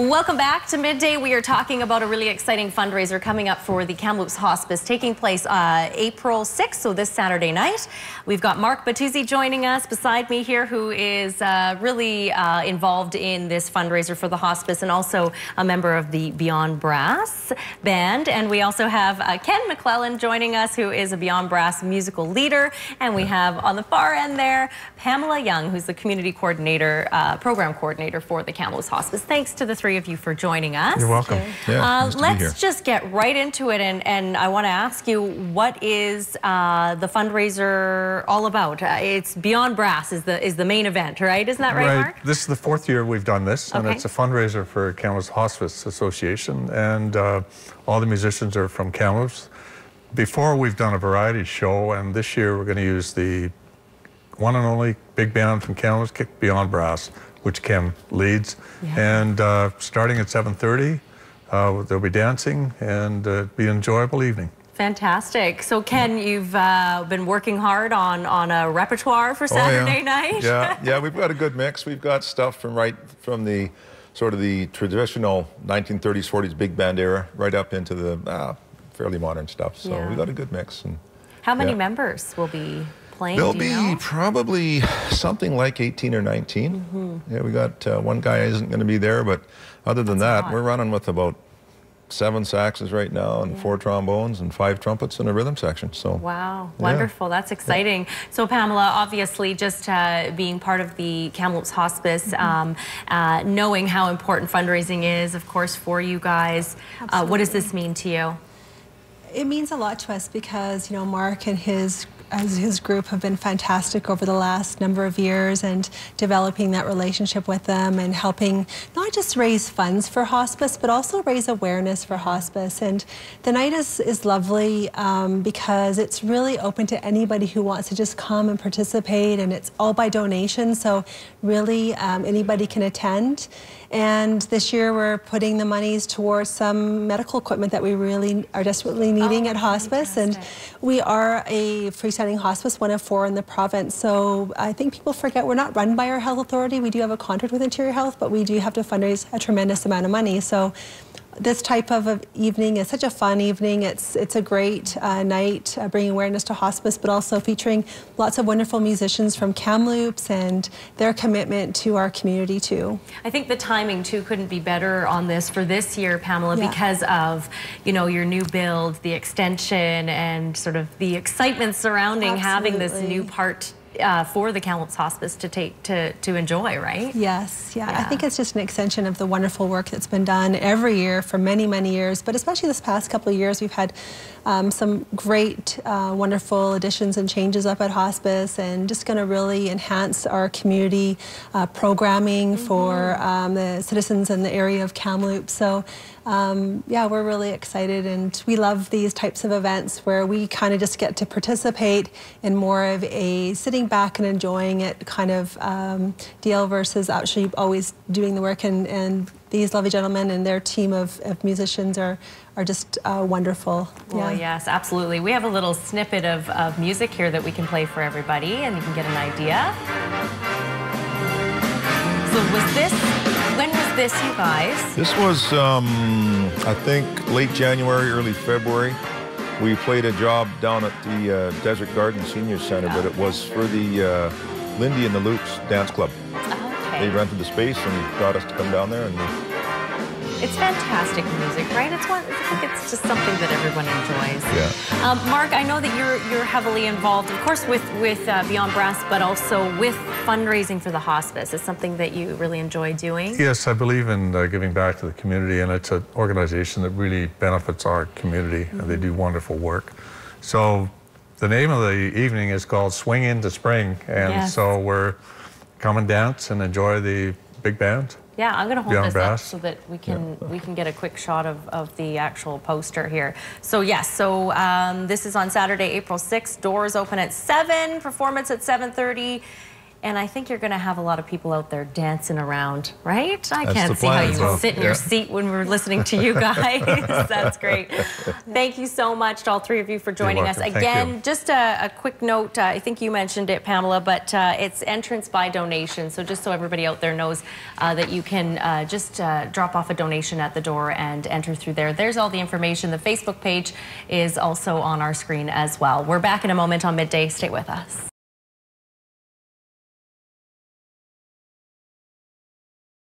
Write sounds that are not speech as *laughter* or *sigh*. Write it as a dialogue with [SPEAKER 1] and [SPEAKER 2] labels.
[SPEAKER 1] Welcome back to Midday. We are talking about a really exciting fundraiser coming up for the Kamloops Hospice taking place uh, April 6th, so this Saturday night. We've got Mark Batuzzi joining us beside me here who is uh, really uh, involved in this fundraiser for the hospice and also a member of the Beyond Brass band. And we also have uh, Ken McClellan joining us who is a Beyond Brass musical leader. And we have on the far end there Pamela Young who's the community coordinator, uh, program coordinator for the Kamloops Hospice. Thanks to the three of you for joining us.
[SPEAKER 2] You're welcome.
[SPEAKER 3] Yeah,
[SPEAKER 1] Uh,
[SPEAKER 3] nice to
[SPEAKER 1] let's
[SPEAKER 3] here.
[SPEAKER 1] just get right into it, and, and I want to ask you, what is uh, the fundraiser all about? Uh, it's Beyond Brass is the is the main event, right? Isn't that right, Mark?
[SPEAKER 2] This is the fourth year we've done this, and it's a fundraiser for Kamloops Hospice Association, and uh, all the musicians are from Kamloops. Before we've done a variety show, and this year we're going to use the one and only big band from Kick Beyond Brass, which Kim leads. And uh, starting at 7:30, uh, there'll be dancing, and uh, it'll be an enjoyable evening.
[SPEAKER 1] Fantastic. So, Ken, you've uh, been working hard on on a repertoire for Saturday
[SPEAKER 3] oh, yeah. *laughs*
[SPEAKER 1] night.
[SPEAKER 3] Yeah, yeah, we've got a good mix. We've got stuff from right from the sort of the traditional 1930s, 40s big band era, right up into the uh, fairly modern stuff. So
[SPEAKER 1] Yeah.
[SPEAKER 3] we've got a good mix. And
[SPEAKER 1] How many
[SPEAKER 3] Yeah.
[SPEAKER 1] members will be playing?
[SPEAKER 3] there'll be
[SPEAKER 1] know?
[SPEAKER 3] probably something like 18 or 19.
[SPEAKER 1] Mm-hmm.
[SPEAKER 3] Yeah, we got uh, one guy isn't going to be there, but other than
[SPEAKER 1] That's
[SPEAKER 3] that, we're running with about seven saxes right now, and four trombones, and five trumpets, and a rhythm section. So
[SPEAKER 1] Wow,
[SPEAKER 3] Yeah.
[SPEAKER 1] wonderful. That's exciting. So, Pamela, obviously, just uh, being part of the Kamloops Hospice, um, uh, knowing how important fundraising is, of course, for you guys, uh, what does this mean to you?
[SPEAKER 4] It means a lot to us because you know Mark and his as his group have been fantastic over the last number of years and developing that relationship with them and helping not just raise funds for hospice but also raise awareness for hospice. And the night is, is lovely um, because it's really open to anybody who wants to just come and participate and it's all by donation. So really um, anybody can attend. And this year we're putting the monies towards some medical equipment that we really are desperately needing
[SPEAKER 1] Oh,
[SPEAKER 4] at hospice. And we are a freestanding hospice, one of four in the province. So I think people forget we're not run by our health authority. We do have a contract with Interior Health, but we do have to fundraise a tremendous amount of money. So this type of evening is such a fun evening. It's it's a great uh, night, uh, bringing awareness to hospice, but also featuring lots of wonderful musicians from Kamloops and their commitment to our community too.
[SPEAKER 1] I think the timing too couldn't be better on this for this year, Pamela,
[SPEAKER 4] Yeah.
[SPEAKER 1] because of you know your new build, the extension, and sort of the excitement surrounding having this new part uh, for the Kamloops Hospice to take to to enjoy, right?
[SPEAKER 4] Yes, yeah. I think it's just an extension of the wonderful work that's been done every year for many, many years. But especially this past couple of years, we've had um, some great, uh, wonderful additions and changes up at hospice, and just going to really enhance our community uh, programming for um, the citizens in the area of Kamloops. So. Um, yeah, we're really excited, and we love these types of events where we kind of just get to participate in more of a sitting back and enjoying it kind of um, deal versus actually always doing the work. And, and these lovely gentlemen and their team of, of musicians are, are just uh, wonderful.
[SPEAKER 1] Well, yes, absolutely. We have a little snippet of, of music here that we can play for everybody, and you can get an idea. So was this, when was this, you guys?
[SPEAKER 3] This was, um, I think, late January, early February. We played a job down at the uh, Desert Garden Senior Center, but it was for the uh, Lindy and the Loops Dance Club. They rented the space and got us to come down there, and we,
[SPEAKER 1] It's fantastic music, right? It's one, I think it's just something that everyone enjoys.
[SPEAKER 3] yeah.
[SPEAKER 1] Um, Mark, I know that you're you're heavily involved, of course, with with uh, Beyond Brass, but also with fundraising for the hospice. It's something that you really enjoy doing.
[SPEAKER 2] Yes, I believe in uh, giving back to the community, and it's an organization that really benefits our community, and they do wonderful work. So, the name of the evening is called Swing Into Spring, and
[SPEAKER 1] Yes.
[SPEAKER 2] so we're come and dance and enjoy the big band.
[SPEAKER 1] Yeah, I'm going to hold
[SPEAKER 2] Beyond
[SPEAKER 1] this
[SPEAKER 2] Brass.
[SPEAKER 1] up so that we can we can get a quick shot of, of the actual poster here. So yes, so um, this is on Saturday, April 6th. Doors open at 7, performance at 7:30. And I think you're going to have a lot of people out there dancing around, right? I
[SPEAKER 3] That's
[SPEAKER 1] can't see how you
[SPEAKER 3] so,
[SPEAKER 1] sit in your seat when we're listening to you *laughs* guys. That's great. Thank you so much to all three of you for joining us. Again, just a, a quick note. Uh, I think you mentioned it, Pamela, but uh, it's entrance by donation. So just so everybody out there knows uh, that you can uh, just uh, drop off a donation at the door and enter through there. There's all the information. The Facebook page is also on our screen as well. We're back in a moment on midday. Stay with us.